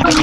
you.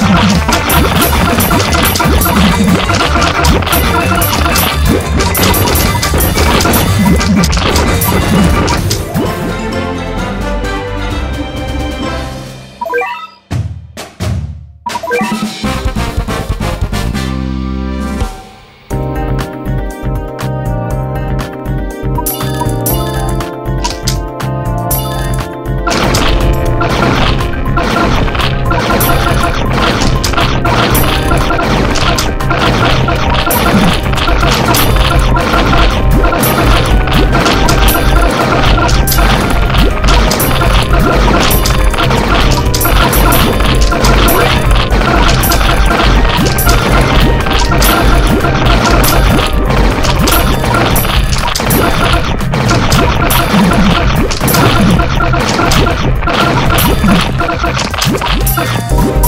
I'm sorry. Ah!